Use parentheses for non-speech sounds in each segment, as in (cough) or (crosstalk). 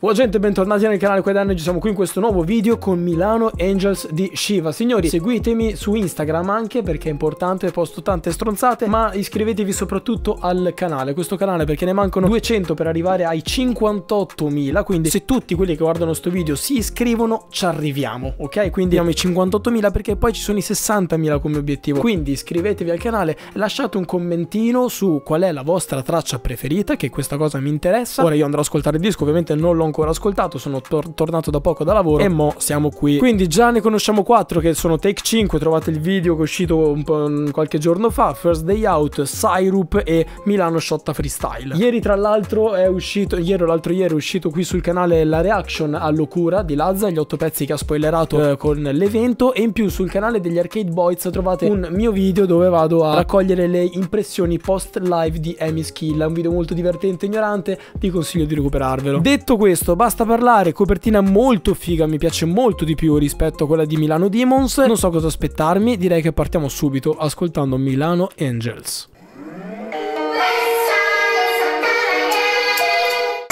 Buona gente, bentornati nel canale Quaderno, ci siamo qui in questo nuovo video con Milano Angels di Shiva. Signori, seguitemi su Instagram anche perché è importante, posto tante stronzate Ma iscrivetevi soprattutto al canale, questo canale perché ne mancano 200 per arrivare ai 58.000 Quindi se tutti quelli che guardano questo video si iscrivono, ci arriviamo, ok? Quindi abbiamo i 58.000 perché poi ci sono i 60.000 come obiettivo. Quindi iscrivetevi al canale, lasciate un commentino su qual è la vostra traccia preferita, che questa cosa mi interessa. Ora io andrò ad ascoltare il disco, ovviamente non l'ho ancora ascoltato, sono tor tornato da poco da lavoro e mo siamo qui. Quindi già ne conosciamo 4 che sono Take 5, trovate il video che è uscito un po' qualche giorno fa, First Day Out, Syrup e Milano Shotta Freestyle. Ieri tra l'altro è uscito, ieri o l'altro ieri è uscito qui sul canale la reaction a Locura di Lazza, gli 8 pezzi che ha spoilerato eh, con l'evento e in più sul canale degli Arcade Boys trovate un mio video dove vado a raccogliere le impressioni post live di Amy Skill, è un video molto divertente e ignorante, vi consiglio di recuperarvelo. Detto questo, basta parlare, copertina molto figa, mi piace molto di più rispetto a quella di Milano Demons. Non so cosa aspettarmi, direi che partiamo subito ascoltando Milano Angels.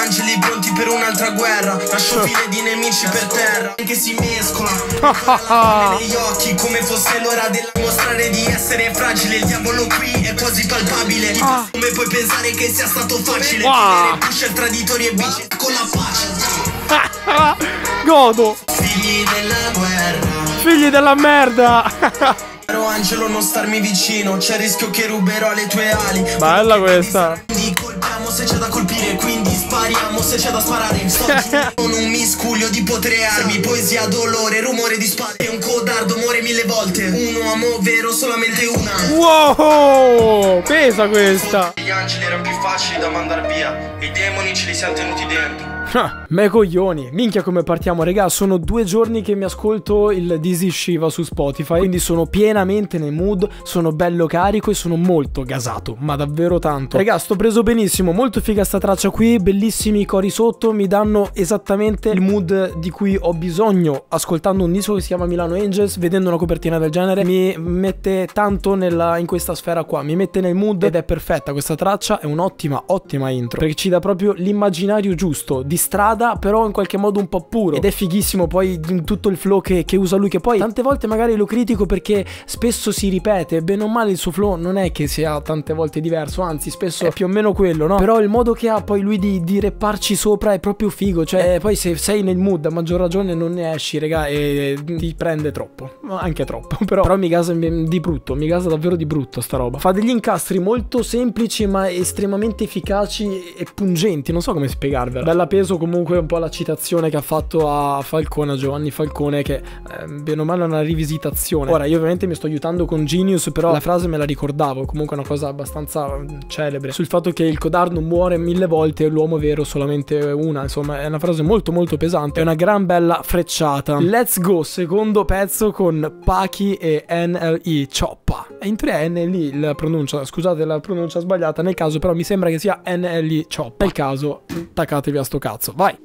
Angeli pronti per un'altra guerra. Lascio file di nemici per terra Che si mescola. (laughs) Negli occhi come fosse l'ora della mostrare di essere fragile. Il diavolo qui è quasi palpabile. Come puoi pensare che sia stato facile. Vedere pusher traditori e bici con la pace. (laughs) Godo! Figli della guerra. Figli della merda! (laughs) Caro angelo non starmi vicino. C'è il rischio che ruberò le tue ali. Bella questa! Quindi colpiamo se c'è da colpire Quindi spariamo se c'è da sparare. Sto (laughs) con un miscuglio di potere armi Poesia, dolore, rumore di spade. E un codardo muore mille volte. Un uomo vero, solamente una. Wow! Pesa questa! Gli angeli erano più facili da mandar via. E i demoni ce li siamo tenuti dentro Ah, me coglioni, minchia come partiamo, regà, sono due giorni che mi ascolto il Dizzy Shiva su Spotify, quindi sono pienamente nel mood, sono bello carico e sono molto gasato, ma davvero tanto. Regà, sto preso benissimo, molto figa sta traccia qui, bellissimi cori sotto, mi danno esattamente il mood di cui ho bisogno ascoltando un disco che si chiama Milano Angels, vedendo una copertina del genere, mi mette tanto nella, in questa sfera qua, mi mette nel mood ed è perfetta questa traccia, è un'ottima, ottima intro, perché ci dà proprio l'immaginario giusto di strada, però in qualche modo un po' puro. Ed è fighissimo poi in tutto il flow che, che, usa lui, che poi tante volte magari lo critico perché spesso si ripete, bene o male il suo flow non è che sia tante volte diverso, anzi spesso è più o meno quello, no? Però il modo che ha poi lui di, di repparci sopra è proprio figo, cioè eh, poi se sei nel mood a maggior ragione non ne esci, raga, e ti prende troppo, anche troppo, (laughs) però, però mi gasa di brutto, mi gasa davvero di brutto sta roba. Fa degli incastri molto semplici ma estremamente efficaci e pungenti, non so come spiegarvela. Bella peso comunque un po' la citazione che ha fatto a Falcone, a Giovanni Falcone, che eh, bene o male è una rivisitazione. Ora, io ovviamente mi sto aiutando con Genius, però la frase me la ricordavo, comunque è una cosa abbastanza celebre, sul fatto che il codardo muore mille volte e l'uomo vero solamente una, insomma è una frase molto molto pesante, è una gran bella frecciata. Let's go, secondo pezzo con Pachi e NLE, Choppa. In tre è NLE la pronuncia, scusate la pronuncia sbagliata, nel caso però mi sembra che sia NLE Choppa. Nel caso, attaccatevi a sto cazzo cazzo, vai.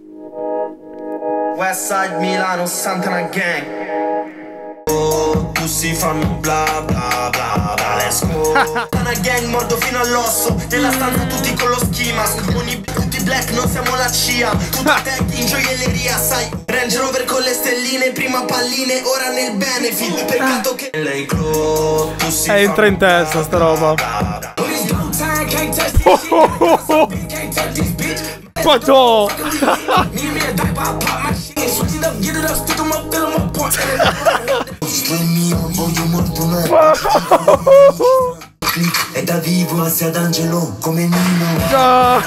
Westside Milano, Santana Gang. Oh, fanno bla bla bla bla, let's go. Santana Gang mordo fino all'osso, nella stanza tutti con lo schema. Ogni tutti black, non siamo la CIA. Tutti tech in gioielleria, sai. Range Rover con le stelline, prima palline, ora nel benefit. Peccato che lei tu si Entra in testa sta roba. Oh, (laughs) oh, oh, oh. Quanto? È da vivo sia d'angelo come Nino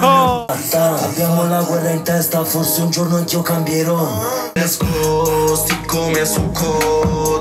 No! (laughs) Abbiamo la guerra in testa Forse un giorno anch'io cambierò Nascosti come succo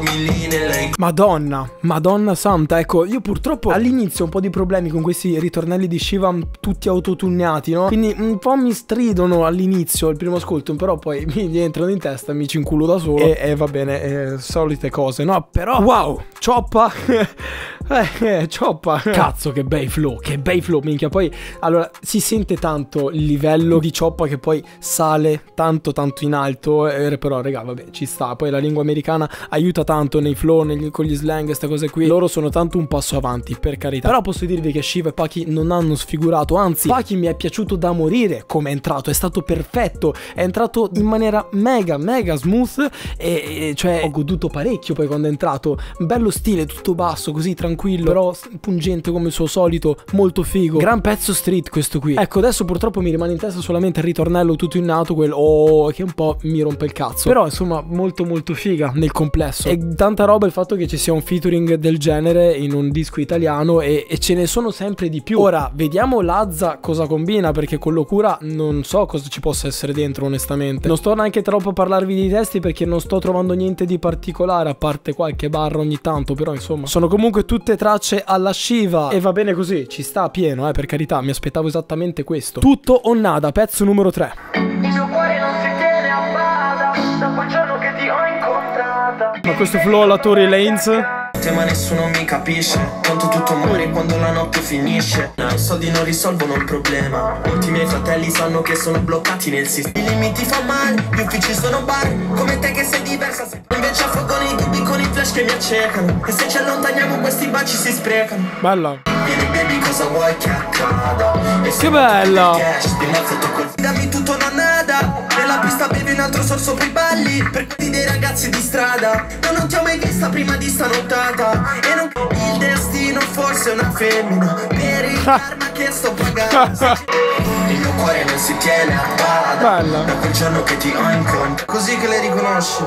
Madonna, Madonna santa, ecco, io purtroppo all'inizio ho un po' di problemi con questi ritornelli di Shiva tutti autotunnati, no? Quindi un po' mi stridono all'inizio, il primo ascolto, però poi (laughs) mi entrano in testa, mi ci inculo da solo. E, e va bene, eh, solite cose, no? Però, wow, cioppa, (laughs) eh, cioppa, cazzo che bei flow, che bei flow, minchia, poi, allora, si sente tanto il livello di cioppa che poi sale tanto tanto in alto, eh, però, raga, vabbè, ci sta, poi la lingua americana aiuta tanto nei flow, negli, con gli slang, queste cose qui. Loro sono tanto un passo avanti, per carità. Però posso dirvi che Shiva e Paki non hanno sfigurato, anzi, Paki mi è piaciuto da morire come è entrato, è stato perfetto, è entrato in maniera mega, mega smooth e, e cioè ho goduto parecchio poi quando è entrato. Bello stile, tutto basso, così tranquillo, però pungente come il suo solito, molto figo. Gran pezzo street questo qui. Ecco, adesso purtroppo mi rimane in testa solamente il ritornello tutto innato, quel oh, che un po' mi rompe il cazzo. Però insomma, molto molto figa nel complesso. E tanta roba il fatto che ci sia un featuring del genere in un disco italiano e, e ce ne sono sempre di più. Ora, vediamo Lazza cosa combina, perché con Locura non so cosa ci possa essere dentro, onestamente. Non sto neanche troppo a parlarvi di testi perché non sto trovando niente di particolare, a parte qualche barra ogni tanto, però insomma, sono comunque tutte tracce alla Shiva e va bene così, ci sta pieno, eh, per carità, mi aspettavo esattamente questo. Tutto o nada, pezzo numero 3. Il mio cuore non si Ma questo flow alla Tory Lanez? Te ma nessuno mi capisce. Quanto tutto muore quando la notte finisce. I soldi non risolvono il problema. Molti miei fratelli sanno che sono bloccati nel sistema. I limiti fa male, gli uffici sono bar. Come te che sei diversa Invece affogo nei dubbi con i flash che mi accecano. E se ci allontaniamo questi baci si sprecano. Bella. Vieni baby cosa vuoi che accada? E Che bella. Dammi tutto pista bevi un altro sorso per i balli Per quelli dei ragazzi di strada. No non ti ho mai vista prima di stanottata E non il destino forse è una femmina. Per il karma che sto pagando. Il mio cuore non si tiene a bada. Bella. Da quel giorno che ti ho incontrato Così che le riconosci.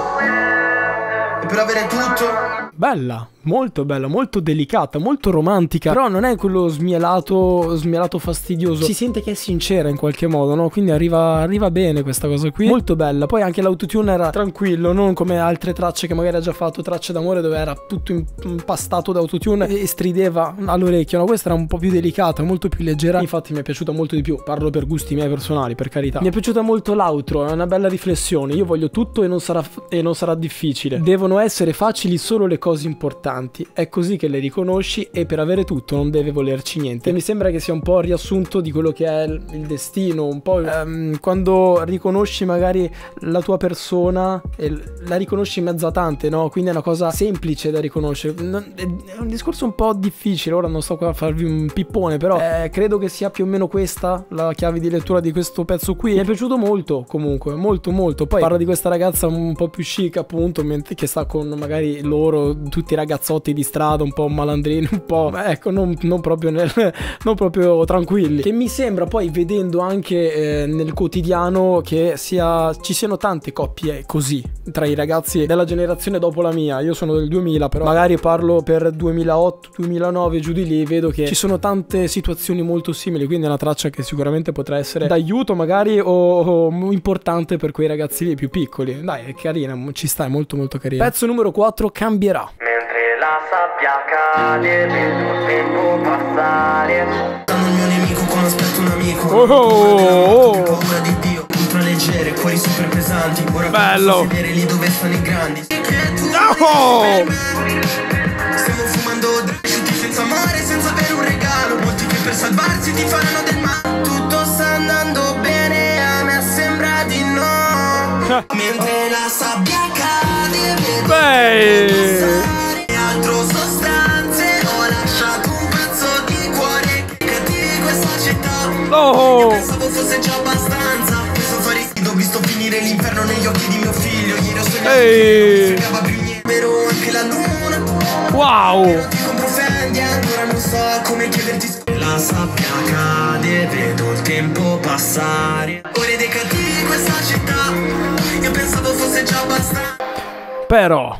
E per avere tutto. Bella, molto bella, molto delicata, molto romantica. Però non è quello smielato, smielato fastidioso. Si sente che è sincera in qualche modo, no? Quindi arriva, arriva bene questa cosa qui. Molto bella. Poi anche l'autotune era tranquillo, non come altre tracce che magari ha già fatto, tracce d'amore dove era tutto impastato d'autotune e strideva all'orecchio. No, questa era un po' più delicata, molto più leggera. Infatti mi è piaciuta molto di più. Parlo per gusti miei personali, per carità. Mi è piaciuta molto l'outro, è una bella riflessione. Io voglio tutto e non sarà, e non sarà difficile. Devono essere facili solo le cose importanti. È così che le riconosci e per avere tutto non deve volerci niente. E mi sembra che sia un po' il riassunto di quello che è il, destino, un po' ehm, quando riconosci magari la tua persona e la riconosci in mezzo a tante, no? Quindi è una cosa semplice da riconoscere. È, un discorso un po' difficile, ora non sto qua a farvi un pippone, però eh, credo che sia più o meno questa la chiave di lettura di questo pezzo qui. Mi è piaciuto molto, comunque, molto molto. Poi parla di questa ragazza un po' più chic, appunto, mentre che sta con magari loro, tutti i ragazzotti di strada, un po' malandrini, un po', ecco, non, non proprio nel, (laughs) non proprio tranquilli. Che mi sembra poi vedendo anche eh, nel quotidiano che sia, ci siano tante coppie così tra i ragazzi della generazione dopo la mia. Io sono del 2000, però magari parlo per 2008, 2009, giù di lì, vedo che ci sono tante situazioni molto simili, quindi è una traccia che sicuramente potrà essere d'aiuto magari o, o importante per quei ragazzi lì più piccoli. Dai, è carina, ci sta, è molto molto carina. Pezzo numero 4, cambierà. La sabbia cade vedo il tempo passare. Danno il mio nemico come aspetto un amico. Oh, oh, oh. Paura di Dio Ultra leggere, cuori super pesanti. Ora Bello. posso sedere lì dove stanno i grandi. No! Stiamo fumando cresciuti senza amore, senza avere un regalo. Molti che per salvarsi ti faranno del male Tutto sta andando bene, a me sembra di no. (laughs) Mentre la sabbia cade vedo Beh. Negli occhi di mio figlio sognato Ehi. che non fregava più niente Vero anche la luna Wow! Non ti compro Fendi ancora non so come chiederti scusa La sabbia cade, vedo il tempo passare Ore dei cattivi questa città Io pensavo fosse già abbastanza Però.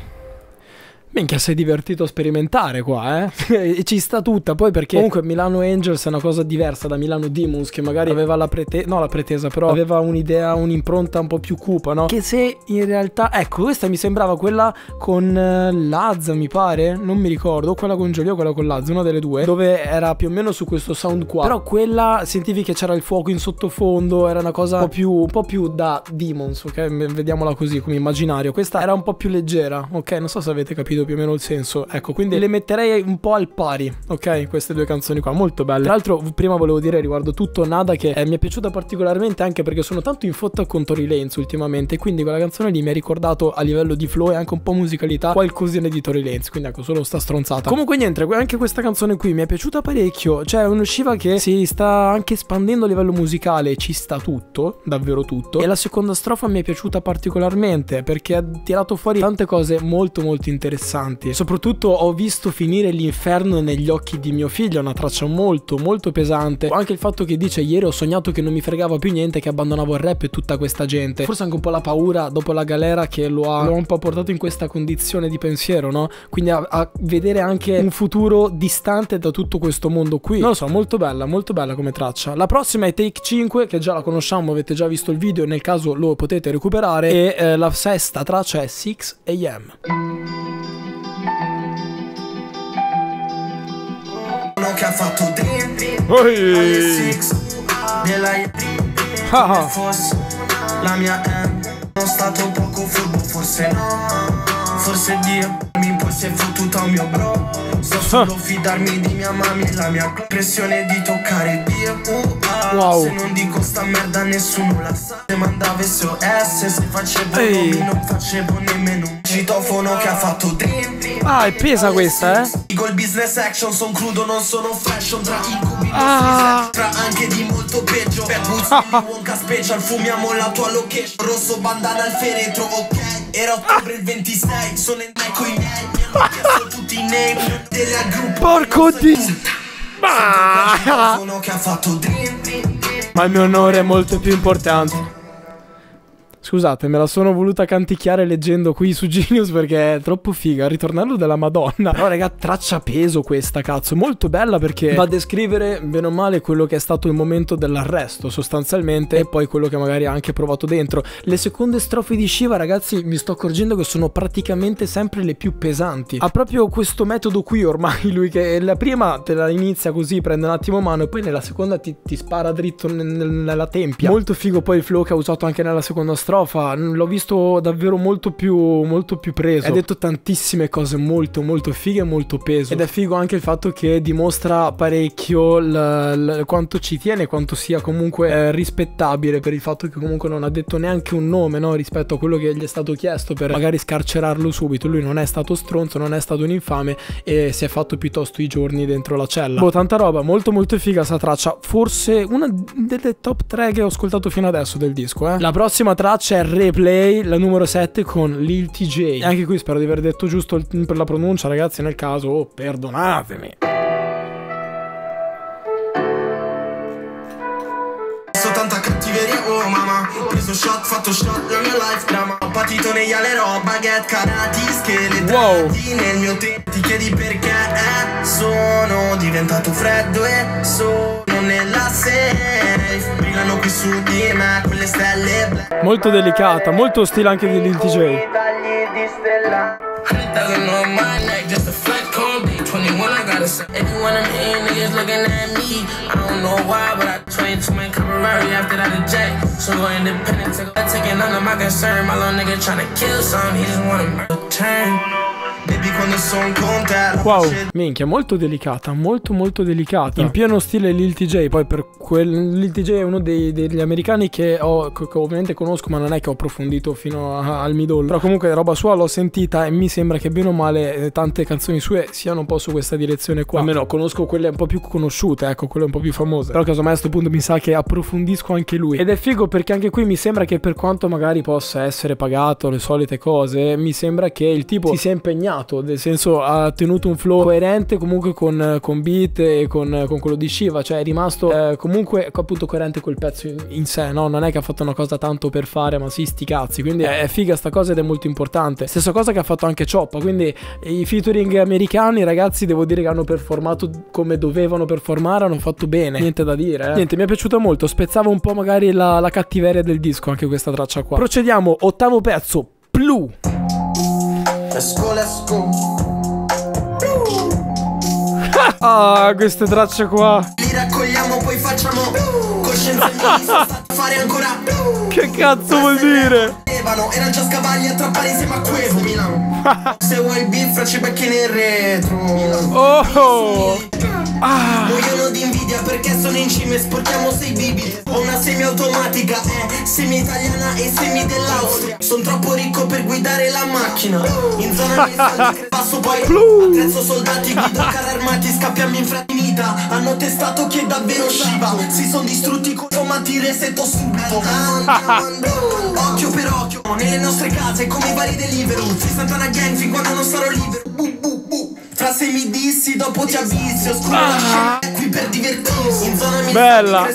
Minchia, sei divertito a sperimentare qua, eh? (laughs) ci sta tutta. Poi perché comunque Milano Angels è una cosa diversa da Milano Demons, che magari aveva la pretesa. No, la pretesa, però aveva un'idea, un'impronta un po' più cupa, no? Che se in realtà. Ecco, questa mi sembrava quella con eh, Lazza, mi pare. Non mi ricordo. Quella con Giolio o quella con Lazza, una delle due. Dove era più o meno su questo sound qua. Però quella sentivi che c'era il fuoco in sottofondo. Era una cosa un po' più, un po' più da Demons, ok? Vediamola così come immaginario. Questa era un po' più leggera, ok? Non so se avete capito più o meno il senso. Ecco, quindi le metterei un po' al pari, ok? Queste due canzoni qua, molto belle. Tra l'altro, prima volevo dire riguardo tutto Nada che eh, mi è piaciuta particolarmente anche perché sono tanto in fotta con Tory Lanez ultimamente, quindi quella canzone lì mi ha ricordato a livello di flow e anche un po' musicalità qualcosina di Tory Lanez, quindi ecco, solo sta stronzata. Comunque niente, anche questa canzone qui mi è piaciuta parecchio, cioè un'usciva che si sta anche espandendo a livello musicale, ci sta tutto, davvero tutto. E la seconda strofa mi è piaciuta particolarmente perché ha tirato fuori tante cose molto molto interessanti. Soprattutto ho visto finire l'inferno negli occhi di mio figlio, una traccia molto molto pesante. Anche il fatto che dice ieri ho sognato che non mi fregava più niente, che abbandonavo il rap e tutta questa gente. Forse anche un po' la paura dopo la galera che lo ha, lo ha un po' portato in questa condizione di pensiero, no? Quindi a, a vedere anche un futuro distante da tutto questo mondo qui. Non lo so, molto bella, molto bella come traccia. La prossima è Take 5, che già la conosciamo, avete già visto il video, nel caso lo potete recuperare. E eh, la sesta traccia è 6 AM. Ha fatto dream Oi. Nella Ah, ah. la mia M Sono stato poco furbo, forse no Forse Dio mi impose fottuta un mio bro So solo fidarmi di mia mamma e la mia pressione di toccare Dio uh, ah. Wow. Se non dico sta merda nessuno la sa Se mandava SOS se facevo Ehi. nomi non facevo nemmeno un citofono che ha fatto dream Ah, è pesa questa, eh? Dico il business action, son crudo, non sono fashion Tra incubi, Ah. tra anche di molto peggio Bad (laughs) Willy Wonka special, fumiamo la tua location Rosso bandana al feretro, ok Era ottobre il 26, sono in me coi miei tutti i name delle al gruppo Porco di... Sono che ha fatto dream Ma il mio onore è molto più importante. Scusate, me la sono voluta canticchiare leggendo qui su Genius perché è troppo figa. Il ritornello della Madonna. Però, raga, traccia peso questa, cazzo. Molto bella perché va a descrivere bene o male quello che è stato il momento dell'arresto, sostanzialmente, e poi quello che magari ha anche provato dentro. Le seconde strofe di Shiva, ragazzi, mi sto accorgendo che sono praticamente sempre le più pesanti. Ha proprio questo metodo qui ormai, (laughs) lui che la prima te la inizia così, prende un attimo mano, e poi nella seconda ti, ti spara dritto nel- nel- nella tempia. Molto figo poi il flow che ha usato anche nella seconda strofa. L'ho visto davvero molto più, molto più preso. Ha detto tantissime cose molto, molto fighe e molto peso. Ed è figo anche il fatto che dimostra parecchio l- l- quanto ci tiene, quanto sia comunque eh, rispettabile per il fatto che comunque non ha detto neanche un nome, no? Rispetto a quello che gli è stato chiesto per magari scarcerarlo subito. Lui non è stato stronzo, non è stato un infame e si è fatto piuttosto i giorni dentro la cella. Boh, tanta roba, molto molto figa sta traccia. Forse una delle top 3 che ho ascoltato fino adesso del disco, eh. La prossima traccia è Replay, la numero 7 con Lil TJ. E anche qui spero di aver detto giusto per la pronuncia, ragazzi, nel caso, oh, perdonatemi. Tanta cattiveria, oh mamma Ho preso shot, fatto shot, la mia life drama Ho patito negli alerò, baguette, karati, scheletri Wow. Nel mio tempo ti chiedi perché eh, Sono diventato freddo e sono nella safe Brillano qui su di me quelle stelle Molto delicata, molto stile anche di Lil TJ. Tagli di stella Thuggin' on my neck, just a flex call big 21, I gotta say. Everyone I'm hitting, niggas looking at me. I don't know why, but I 22 man Cabrera after that eject. So go independent, take a taking none of my concern. My little nigga tryna kill some, he just wanna turn. Baby quando son con te la Wow, minchia, molto delicata, molto molto delicata. In pieno stile Lil TJ, poi per quel Lil TJ è uno dei- degli americani che, ho, che ovviamente conosco, ma non è che ho approfondito fino a- al middle. Però comunque roba sua l'ho sentita e mi sembra che bene o male eh, tante canzoni sue siano un po' su questa direzione qua. Almeno conosco quelle un po' più conosciute, ecco, quelle un po' più famose. Però casomai a questo punto mi sa che approfondisco anche lui. Ed è figo perché anche qui mi sembra che per quanto magari possa essere pagato le solite cose, mi sembra che il tipo si sia impegnato, nel senso ha tenuto un flow coerente comunque con, con beat e con, con quello di Shiva, cioè è rimasto eh, comunque appunto coerente col pezzo in, in sé, no? Non è che ha fatto una cosa tanto per fare, ma sì, sti cazzi. Quindi è, è figa sta cosa ed è molto importante. Stessa cosa che ha fatto anche Choppa, quindi i featuring americani, ragazzi, devo dire che hanno performato come dovevano performare, hanno fatto bene, niente da dire. eh. Niente, mi è piaciuto molto, spezzava un po' magari la, la cattiveria del disco anche questa traccia qua. Procediamo, ottavo pezzo, Plu. Let's go, let's go Ah, queste tracce qua. Che cazzo vuol dire? Erano già scavagli a trappare insieme a Quevo Milano. (laughs) Se vuoi il beef facci becchi nel retro Oh! Ah! Muoiono di invidia perché sono in cima e sportiamo sei bibi Ho una semiautomatica, eh, semi-italiana e semi dell'Austria. Sono troppo ricco per guidare la macchina. In zona (laughs) sangue passo poi Attrezzo soldati, guido (laughs) carri armati, scappiamo in fraternita Hanno testato chi è davvero Shiva Si sono distrutti con tomati resetto subito (laughs) Occhio per occhio, nelle nostre case come i vari Deliveroo Si senta una gang fin quando non sarò libero Bu, bu, bu. Fra se mi dissi dopo ti avvizio Scusa Ah. qui per divertirsi In zona mi Bella!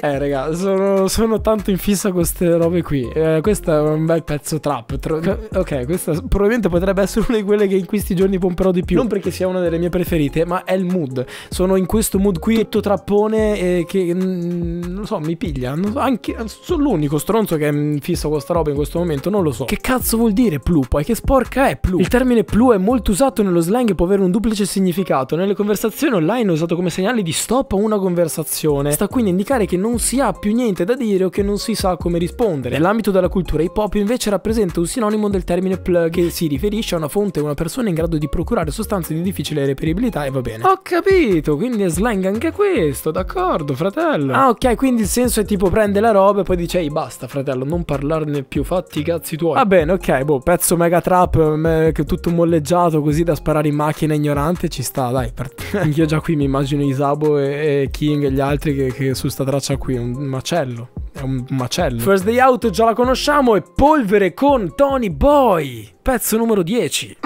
Eh, raga, sono, sono tanto in fissa con queste robe qui. Eh, questo è un bel pezzo trap. Tro- ok, questa probabilmente potrebbe essere una di quelle che in questi giorni pomperò di più. Non perché sia una delle mie preferite, ma è il mood. Sono in questo mood qui, tutto trappone, e che mm, non lo so, mi piglia. So, anche, sono l'unico stronzo che è in fissa con sta roba in questo momento. Non lo so. Che cazzo vuol dire plu? Poi che sporca è plu? Il termine plu è molto usato nello slang e può avere un duplice significato. Nelle conversazioni online è usato come segnale di stop a una conversazione. Sta quindi a indicare che non si ha più niente da dire o che non si sa come rispondere. Nell'ambito della cultura hip hop invece rappresenta un sinonimo del termine plug che si riferisce a una fonte o una persona in grado di procurare sostanze di difficile reperibilità e va bene. Ho capito, quindi è slang anche questo, d'accordo, fratello. Ah, ok, quindi il senso è tipo prende la roba e poi dice ehi basta, fratello, non parlarne più, fatti i cazzi tuoi. Va bene, ok, boh, pezzo mega trap, me- che tutto molleggiato così da sparare in macchina ignorante ci sta, dai. Per... (laughs) Anch'io già qui mi immagino Isabo e, e King e gli altri che, che su sta traccia qui, un macello. È un macello. First Day Out già la conosciamo e Polvere con Tony Boy. Pezzo numero 10.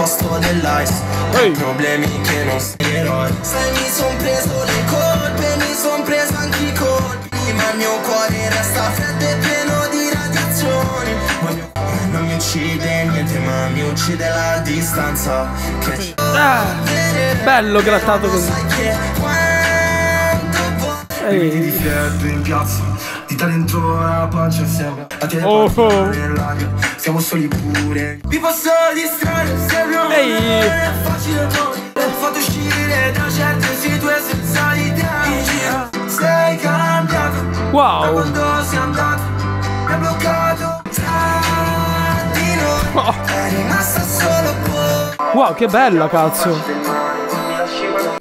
Posto dell'ice Ehi. Problemi che non sei eroi Sai mi son preso le colpe Mi son preso anche i colpi Ma il mio cuore resta freddo e pieno di radiazioni. Voglio- Non mi uccide niente ma mi uccide la distanza. Che c'è Ah, bello grattato così. Ehi. di freddo in piazza Di dentro la pancia siamo A te Oh, oh. nell'aria Siamo soli pure Vi posso distrarre se non Ehi. è facile Ho fatto uscire da certe situazioni senza idea Sei cambiato Da Wow. quando sei andato Mi ha bloccato Tra di noi Oh. È rimasta solo voi Wow, che bella cazzo.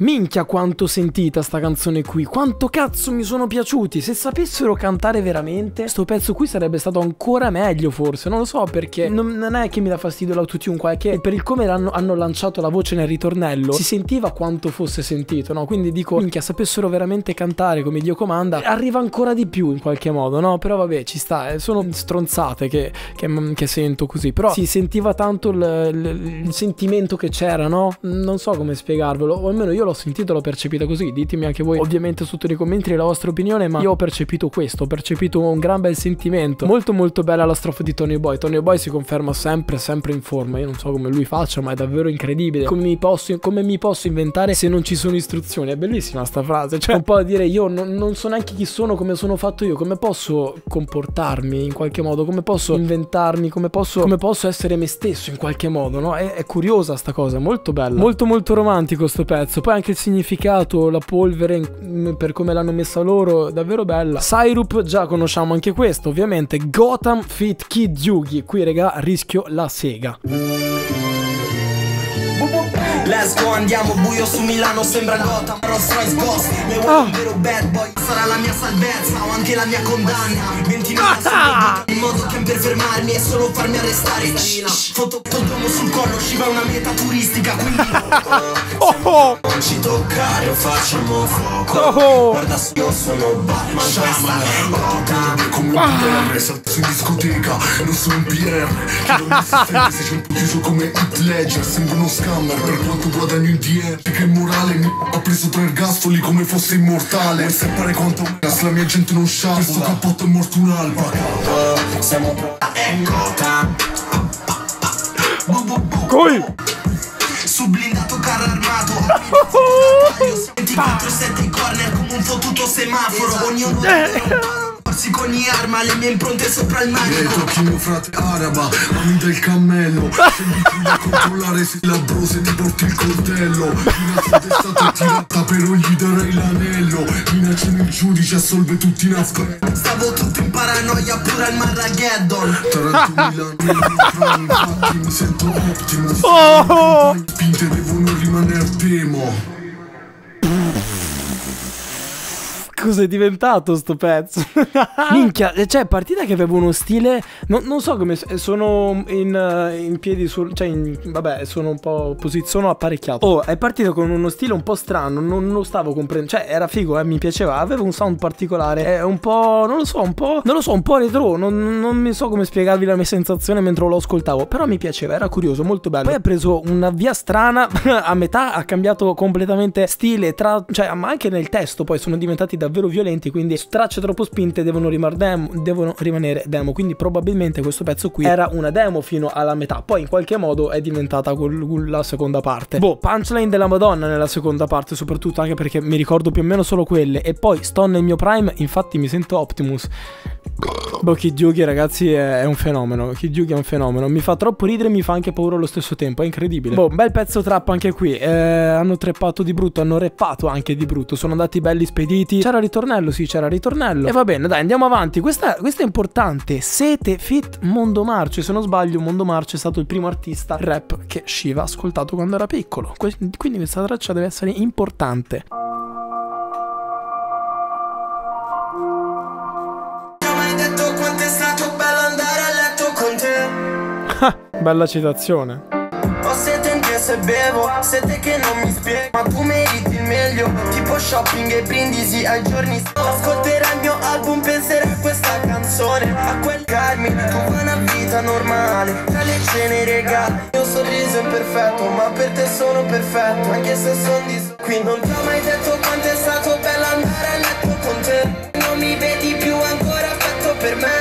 Minchia quanto sentita sta canzone qui, quanto cazzo mi sono piaciuti. Se sapessero cantare veramente, sto pezzo qui sarebbe stato ancora meglio forse. Non lo so perché non, non è che mi dà fastidio l'autotune qua, è che per il come hanno, hanno lanciato la voce nel ritornello si sentiva quanto fosse sentito, no? Quindi dico, minchia, sapessero veramente cantare come Dio comanda, arriva ancora di più in qualche modo, no? Però vabbè, ci sta, eh, sono stronzate che, che- che sento così. Però si sentiva tanto il, il- il sentimento che c'era, no? Non so come spiegarvelo, o almeno io l'ho sentito, l'ho percepita così. Ditemi anche voi, ovviamente, sotto nei commenti la vostra opinione, ma io ho percepito questo, ho percepito un gran bel sentimento. Molto molto bella la strofa di Tony Boy. Tony Boy si conferma sempre, sempre in forma. Io non so come lui faccia, ma è davvero incredibile. Come mi posso, come mi posso inventare se non ci sono istruzioni? È bellissima sta frase. Cioè, un po' a dire io non, non so neanche chi sono, come sono fatto io, come posso comportarmi in qualche modo, come posso inventarmi, come posso, come posso essere me stesso in qualche modo, no? È, è curiosa sta cosa, molto bella. Molto molto romantico sto pezzo. Poi anche il significato, la polvere in- per come l'hanno messa loro, davvero bella. Syrup già conosciamo anche questo, ovviamente. Gotham Fit Kid Yugi. Qui raga rischio la sega. Let's go andiamo buio su Milano sembra Gotham Rolls Royce Ghost Ne vuoi Ah. un vero bad boy? Sarà la mia salvezza o anche la mia condanna. 20 Ah. minuti in modo che per fermarmi e solo farmi arrestare Foto d'uomo sul collo Sciva una meta turistica quindi (laughs) Oh oh! Non ci toccare o facciamo fuoco. Oh. Guarda se io sono Batman è Gotham come un PR salto in discoteca non sono un PR che non mi si sente se c'è un po' chiuso come Hit Ledger sembra uno scammer per quanto guadagno in DR che morale mi ha preso tre ergastoli come fosse immortale. Vuoi sapere quanto gas la mia gente non scia questo cappotto è morto un'alba Siamo è bu, bu. Coi! Su blindato carro armato. (laughs) 24-7 i corner come un fottuto semaforo. Ognuno (laughs) Passi con ogni arma, le mie impronte sopra il E manico tocchi mio frate araba, ami del cammello. Sembri tu da controllare se la bro se ti porti il coltello. Minaccia testata tirata però gli darei l'anello. Minacciano il giudice, assolve tutti i nascondi Stavo tutto in paranoia pure al Marrageddon Taranto Milano, infatti mi sento ottimo. Oh! Spinte devono rimanere temo Cos'è diventato sto pezzo? (laughs) Minchia, cioè, partita che avevo uno stile. non- non so come. Sono in, eh, in piedi sul. Cioè, in- vabbè, sono un po'. Posiziono apparecchiato. Oh, è partito con uno stile un po' strano. Non, lo stavo comprendendo. Cioè, era figo, eh, mi piaceva. Aveva un sound particolare. È un po'. Non lo so, un po'. Non lo so, un po' retro. Non, non mi so come spiegarvi la mia sensazione mentre lo ascoltavo. Però mi piaceva, era curioso, molto bello. Poi ha preso una via strana. (laughs) a metà ha cambiato completamente stile. Tra, cioè, ma anche nel testo poi sono diventati davvero violenti. Quindi tracce troppo spinte devono, demo, devono rimanere demo. Quindi probabilmente questo pezzo qui era una demo fino alla metà. Poi in qualche modo è diventata la seconda parte. Boh, punchline della Madonna nella seconda parte, soprattutto anche perché mi ricordo più o meno solo quelle. E poi sto nel mio prime, infatti mi sento Optimus. Boh, Kid Yugi ragazzi è un fenomeno. Kid Yugi è un fenomeno. Mi fa troppo ridere e mi fa anche paura allo stesso tempo. È incredibile. Boh, bel pezzo trap anche qui. Eh, hanno treppato di brutto, hanno reppato anche di brutto. Sono andati belli spediti. C'era ritornello, sì, c'era ritornello. E va bene, dai, andiamo avanti. Questa, questa è importante. Sete Fit Mondo Marcio. Se non sbaglio, Mondo Marcio è stato il primo artista rap che Shiva ha ascoltato quando era piccolo. Quindi questa traccia deve essere importante. (laughs) Bella citazione. Se bevo, sete che non mi spiego Ma tu meriti il meglio, tipo shopping e brindisi ai giorni Ascolterai il mio album, penserai a questa canzone. A quel Carmi, tu una vita normale. Tra le cene regali, il mio sorriso è perfetto Ma per te sono perfetto, anche se sono di Qui non ti ho mai detto quanto è stato bello andare a letto con te. Non mi vedi più ancora fatto per me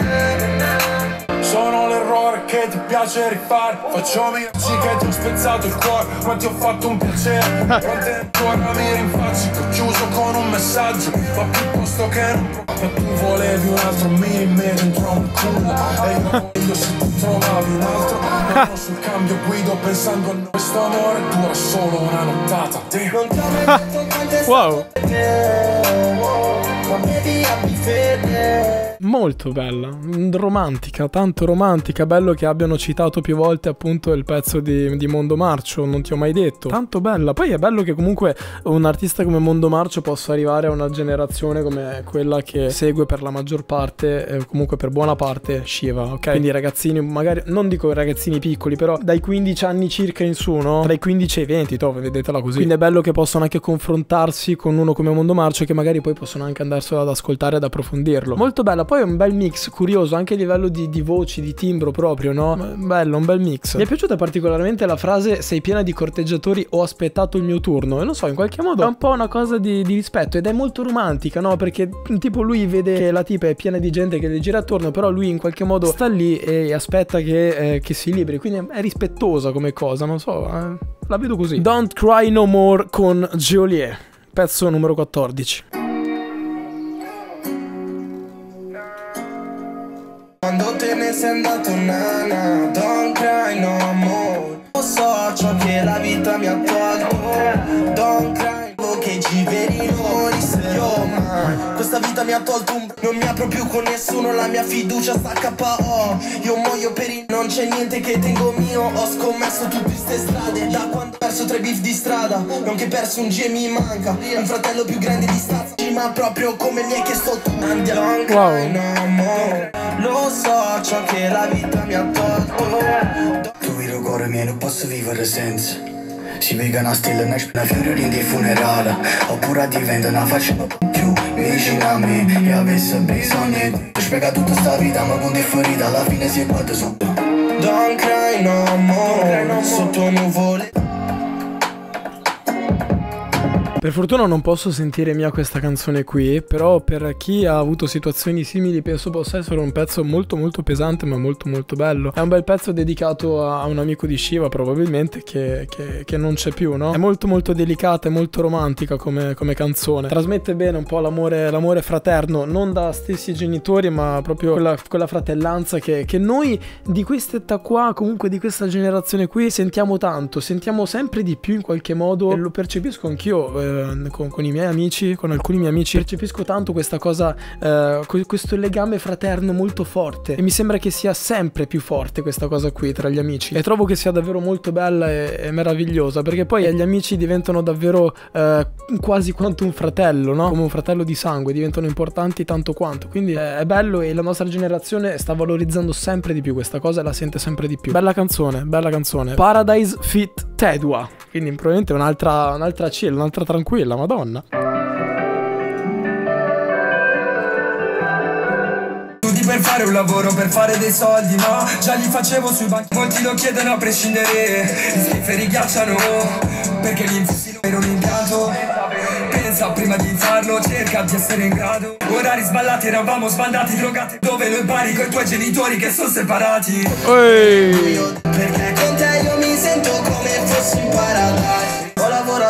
che ti piace rifare. Faccio mirci che ti ho spezzato il cuore Ma ti ho fatto un piacere. (laughs) Quante ancora mi rinfacci Che ho chiuso con un messaggio. Ma piuttosto che non Ma tu volevi un altro mini me dentro un culo. E io io se tu trovavi un altro. (laughs) Non sul cambio guido pensando a noi. Questo amore dura solo una nottata. Damn. Ti (laughs) Wow. Molto bella, mm, romantica, tanto romantica. Bello che abbiano citato più volte appunto il pezzo di, di Mondo Marcio, non ti ho mai detto. Tanto bella. Poi è bello che comunque un artista come Mondo Marcio possa arrivare a una generazione come quella che segue per la maggior parte, eh, comunque per buona parte, Shiva, ok? Quindi ragazzini, magari, non dico ragazzini piccoli, però dai 15 anni circa in su, no? Tra i 15 e i 20, to, vedetela così. Quindi è bello che possano anche confrontarsi con uno come Mondo Marcio che magari poi possono anche andarselo ad ascoltare ed approfondirlo. Molto bella, poi è un bel mix, curioso, anche a livello di, di voci, di timbro proprio, no? Bello, un bel mix. Mi è piaciuta particolarmente la frase sei piena di corteggiatori, ho aspettato il mio turno. E non so, in qualche modo è un po' una cosa di, di rispetto ed è molto romantica, no? Perché tipo lui vede che la tipa è piena di gente che le gira attorno, però lui in qualche modo sta lì e aspetta che, eh, che si liberi. Quindi è rispettosa come cosa, non so, eh, la vedo così. Don't Cry No More con Geolier, pezzo numero 14. Quando te ne sei andato nana Don't cry no more. Lo so ciò che la vita mi ha tolto Questa vita mi ha tolto un Non mi apro più con nessuno La mia fiducia sta KO Io muoio per il Non c'è niente che tengo mio. Ho scommesso tutte ste strade Da quando ho perso tre beef di strada. Non che perso un G mi manca Un fratello più grande di stazza Ma proprio come mi hai chiesto tu. Andiamo Wow. Lo so ciò che la vita mi ha tolto. Tu il cuore mio, non posso vivere senza. Si vega una stella, una spina fiori di funerale. Oppure diventa una faccia più vicina a me E avesse bisogno di spiega tutta sta vita Ma con differita alla fine si guarda su. Don't cry no more. Sotto nuvole Per fortuna non posso sentire mia questa canzone qui, però per chi ha avuto situazioni simili penso possa essere un pezzo molto molto pesante ma molto molto bello. È un bel pezzo dedicato a un amico di Shiva probabilmente che, che, che non c'è più, no? È molto molto delicata e molto romantica come, come canzone. Trasmette bene un po' l'amore, fraterno, non da stessi genitori ma proprio quella, quella fratellanza che, che noi di questa età qua, comunque di questa generazione qui sentiamo tanto, sentiamo sempre di più in qualche modo e lo percepisco anch'io eh, con, con, i miei amici, con alcuni miei amici, percepisco tanto questa cosa, eh, questo legame fraterno molto forte e mi sembra che sia sempre più forte questa cosa qui tra gli amici e trovo che sia davvero molto bella e, e meravigliosa perché poi gli amici diventano davvero eh, quasi quanto un fratello, no? Come un fratello di sangue, diventano importanti tanto quanto, quindi è bello e la nostra generazione sta valorizzando sempre di più questa cosa e la sente sempre di più. Bella canzone, bella canzone. Paradise Fit Tedua. Quindi probabilmente un'altra, un'altra chill, un'altra tranquilla, madonna. per fare un lavoro, per fare dei soldi Ma già li facevo sui banchi. Molti lo chiedono a prescindere. Gli schiferi ghiacciano Perché gli infissi non un impianto. Pensa prima di farlo, cerca di essere in grado. Orari sballati, eravamo sbandati, drogati. Dove lo impari con i tuoi genitori che sono separati? Ehi. Perché con te io mi sento come fossi in paradiso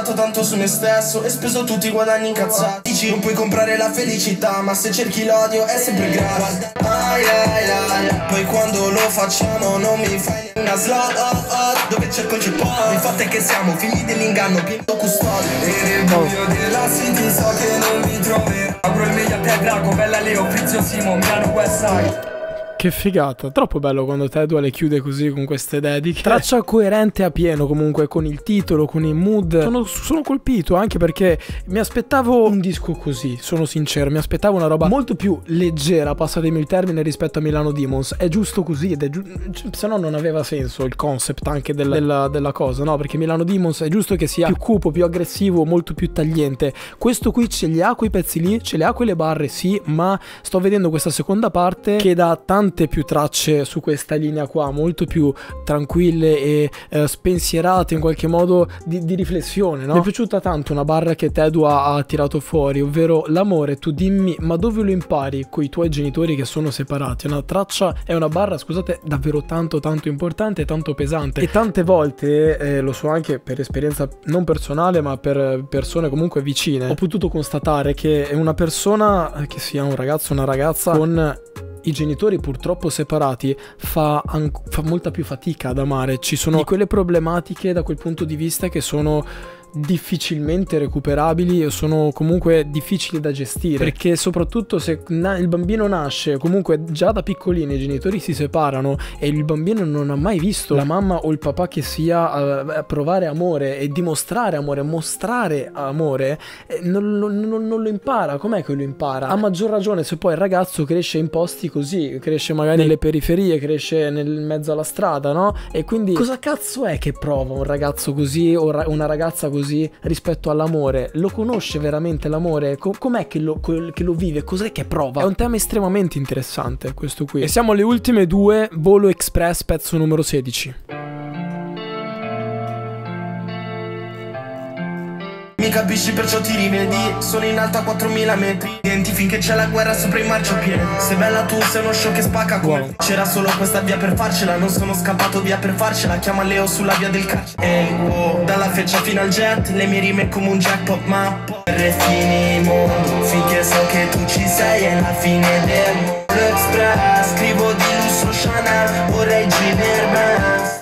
lavorato tanto su me stesso e speso tutti i guadagni incazzati. Dici non puoi comprare la felicità ma se cerchi l'odio è sempre gratis. Ai ai ai Poi quando lo facciamo non mi fai una slot oh, oh, Dove cerco il cepone Il fatto è che siamo figli dell'inganno pieno custode. E nel buio della city so che non mi troverò Apro il meglio a te Draco, bella Leo, Frizio Simo, Milano West Side Che figata, troppo bello quando Tedua le chiude così con queste dediche. Traccia coerente a pieno comunque con il titolo, con il mood. Sono, sono, colpito anche perché mi aspettavo un disco così, sono sincero, mi aspettavo una roba molto più leggera, passatemi il termine, rispetto a Milano Demons. È giusto così ed è giusto, se no non aveva senso il concept anche del, della, della cosa, no? Perché Milano Demons è giusto che sia più cupo, più aggressivo, molto più tagliente. Questo qui ce li ha quei pezzi lì, ce li ha quelle barre, sì, ma sto vedendo questa seconda parte che dà tanto tante più tracce su questa linea qua, molto più tranquille e eh, spensierate in qualche modo di, di riflessione, no? Mi è piaciuta tanto una barra che Tedu ha, ha tirato fuori, ovvero l'amore, tu dimmi, ma dove lo impari con i tuoi genitori che sono separati? Una traccia è una barra, scusate, davvero tanto tanto importante e tanto pesante. E tante volte, eh, lo so anche per esperienza non personale, ma per persone comunque vicine, ho potuto constatare che una persona, che sia un ragazzo o una ragazza, con i genitori purtroppo separati fa, fa molta più fatica ad amare. Ci sono quelle problematiche da quel punto di vista che sono difficilmente recuperabili o sono comunque difficili da gestire. Perché soprattutto se il bambino nasce comunque già da piccolini i genitori si separano e il bambino non ha mai visto la mamma o il papà che sia uh, provare amore e dimostrare amore mostrare amore eh, non, non, non, lo impara. Com'è che lo impara? A maggior ragione se poi il ragazzo cresce in posti così cresce magari nelle periferie cresce nel mezzo alla strada no? E quindi cosa cazzo è che prova un ragazzo così o una ragazza così così rispetto all'amore? Lo conosce veramente l'amore? Co- com'è che lo, che lo, vive? Cos'è che prova? È un tema estremamente interessante questo qui. E siamo alle ultime due, Volo Express, pezzo numero 16. Mi capisci perciò ti rivedi. Sono in alto a 4000 metri. Nienti finché c'è la guerra sopra i marciapiedi Sei bella tu, sei uno show che spacca come wow. C'era solo questa via per farcela. Non sono scappato via per farcela. Chiama Leo sulla via del carcere Ehi, hey, oh, dalla feccia fino al jet. Le mie rime come un jackpot ma fine mondo Finché so che tu ci sei è la fine del mondo. Express Scrivo di lusso Chanel Vorrei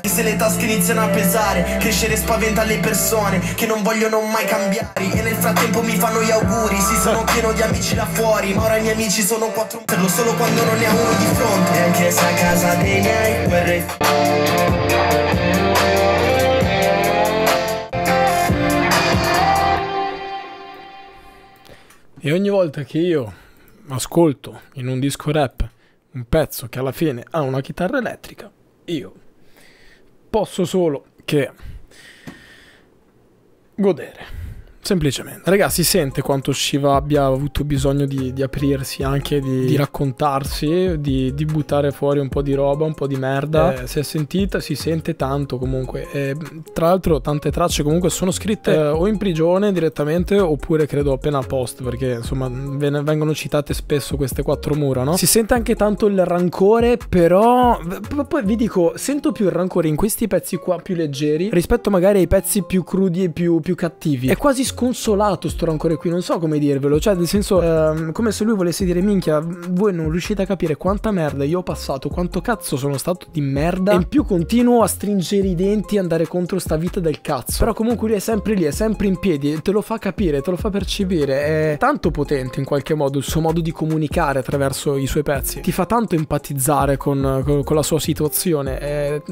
Giverman se le tasche iniziano a pesare Crescere spaventa le persone che non vogliono mai cambiare. E nel frattempo mi fanno gli auguri Sì sono pieno di amici là fuori Ma ora i miei amici sono quattro Ferlo solo quando non ne ha uno di fronte. E anche se a casa dei miei guerre. E ogni volta che io ascolto in un disco rap un pezzo che alla fine ha una chitarra elettrica, io posso solo che godere. Semplicemente. Ragazzi, si sente quanto Shiva abbia avuto bisogno di, di aprirsi, anche di, di raccontarsi, di, di, buttare fuori un po' di roba, un po' di merda. Eh, si è sentita, si sente tanto comunque. E, tra l'altro tante tracce comunque sono scritte eh, o in prigione direttamente oppure credo appena a post, perché insomma vengono citate spesso queste quattro mura, no? Si sente anche tanto il rancore, però poi vi dico, sento più il rancore in questi pezzi qua più leggeri rispetto magari ai pezzi più crudi e più, più cattivi. È quasi sconsolato sto rancore qui, non so come dirvelo, cioè nel senso ehm, come se lui volesse dire minchia, voi non riuscite a capire quanta merda io ho passato, quanto cazzo sono stato di merda e in più continuo a stringere i denti e andare contro sta vita del cazzo. Però comunque lui è sempre lì, è sempre in piedi, te lo fa capire, te lo fa percepire, è tanto potente in qualche modo il suo modo di comunicare attraverso i suoi pezzi. Ti fa tanto empatizzare con, con, con la sua situazione, è,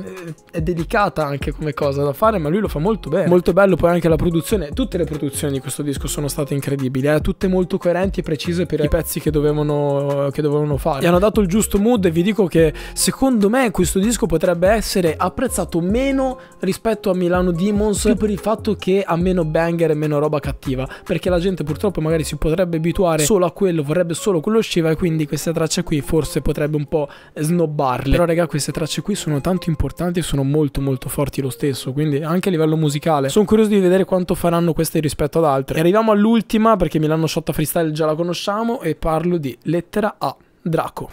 è delicata anche come cosa da fare, ma lui lo fa molto bene. Molto bello poi anche la produzione, tutte le produzioni produzioni di questo disco sono state incredibili, eh? tutte molto coerenti e precise per i pezzi che dovevano, che dovevano fare. Gli hanno dato il giusto mood e vi dico che secondo me questo disco potrebbe essere apprezzato meno rispetto a Milano Demons più per il fatto che ha meno banger e meno roba cattiva, perché la gente purtroppo magari si potrebbe abituare solo a quello, vorrebbe solo quello Shiva e quindi queste tracce qui forse potrebbe un po' snobbarle. Però raga queste tracce qui sono tanto importanti e sono molto molto forti lo stesso, quindi anche a livello musicale. Sono curioso di vedere quanto faranno queste rispetto rispetto ad altre. E arriviamo all'ultima perché Milano Shotta Freestyle già la conosciamo e parlo di lettera A, Draco.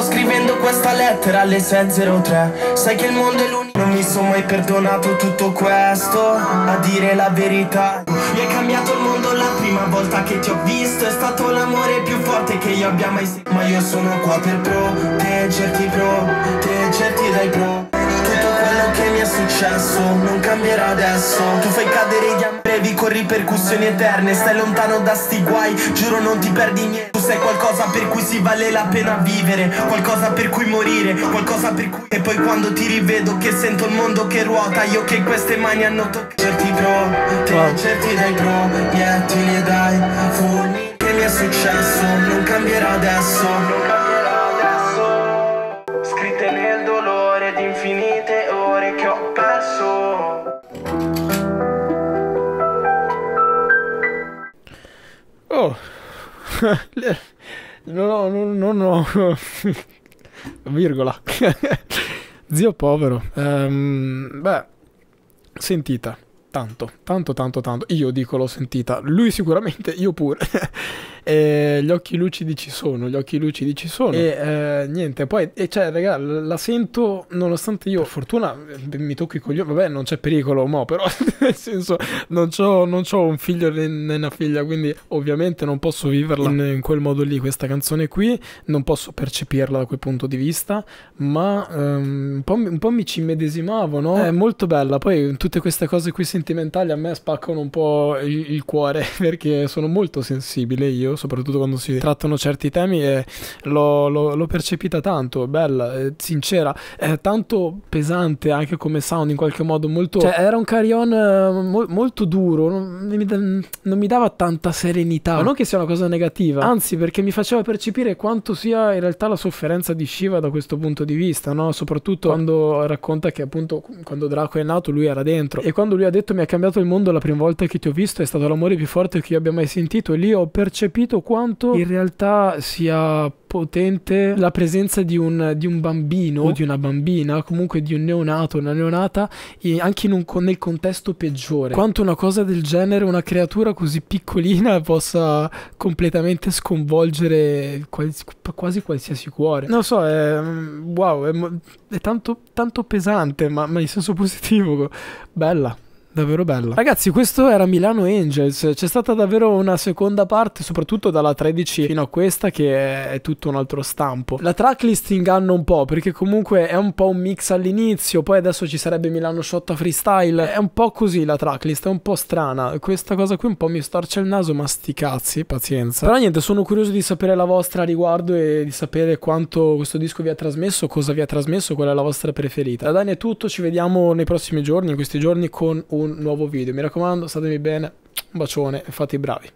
Scrivendo questa lettera alle 6.03 Sai che il mondo è l'unico Non mi sono mai perdonato tutto questo A dire la verità Mi hai cambiato il mondo la prima volta che ti ho visto È stato l'amore più forte che io abbia mai sentito Ma io sono qua per proteggerti, proteggerti dai pro che mi è successo non cambierà adesso. Tu fai cadere gli brevi con ripercussioni eterne. Stai lontano da sti guai, giuro non ti perdi niente. Tu sei qualcosa per cui si vale la pena vivere Qualcosa per cui morire, qualcosa per cui E poi quando ti rivedo che sento il mondo che ruota Io che queste mani hanno toccato. Certi pro, te certi dai proiettili e dai fulmini Che mi è successo Non cambierà adesso Oh, no, no, no, no, virgola. (laughs) Zio povero. Um, beh, sentita. Tanto, tanto, tanto, tanto. Io dico l'ho sentita. Lui sicuramente, io pure. (laughs) E gli occhi lucidi ci sono, gli occhi lucidi ci sono. E eh, niente, poi, e cioè, raga, la sento, nonostante io, per fortuna, mi tocco i coglioni, vabbè, non c'è pericolo, mo, però, (laughs) nel senso, non c'ho, non c'ho un figlio né una figlia, quindi ovviamente non posso viverla in, in, quel modo lì, questa canzone qui, non posso percepirla da quel punto di vista, ma um, un, po', un, po', mi ci medesimavo, no? È molto bella, poi tutte queste cose qui sentimentali a me spaccano un po' il, il cuore, (laughs) perché sono molto sensibile io, soprattutto quando si trattano certi temi, e l'ho, percepita tanto, bella, sincera, è tanto pesante anche come sound in qualche modo, molto... Cioè, era un carry-on eh, mo- molto duro, non mi, non mi, dava tanta serenità, ma non che sia una cosa negativa, anzi perché mi faceva percepire quanto sia in realtà la sofferenza di Shiva da questo punto di vista, no? Soprattutto quando racconta che appunto quando Draco è nato lui era dentro. E quando lui ha detto mi ha cambiato il mondo la prima volta che ti ho visto è stato l'amore più forte che io abbia mai sentito. E lì ho percepito capito quanto in realtà sia potente la presenza di un, di un bambino o di una bambina, comunque di un neonato, una neonata, anche un, nel contesto peggiore. Quanto una cosa del genere, una creatura così piccolina possa completamente sconvolgere quasi, quasi qualsiasi cuore. Non so, è wow, è, è tanto, tanto pesante, ma, ma in senso positivo. Bella davvero bella. Ragazzi, questo era Milano Angels. C'è stata davvero una seconda parte, soprattutto dalla 13 fino a questa, che è tutto un altro stampo. La tracklist inganna un po', perché comunque è un po' un mix all'inizio, poi adesso ci sarebbe Milano Shotta Freestyle. È un po' così la tracklist, è un po' strana. Questa cosa qui un po' mi storce il naso, ma sti cazzi, pazienza. Però niente, sono curioso di sapere la vostra a riguardo e di sapere quanto questo disco vi ha trasmesso, cosa vi ha trasmesso, qual è la vostra preferita. Da Dani è tutto, ci vediamo nei prossimi giorni, in questi giorni con un nuovo video. Mi raccomando, statemi bene, un bacione e fate i bravi.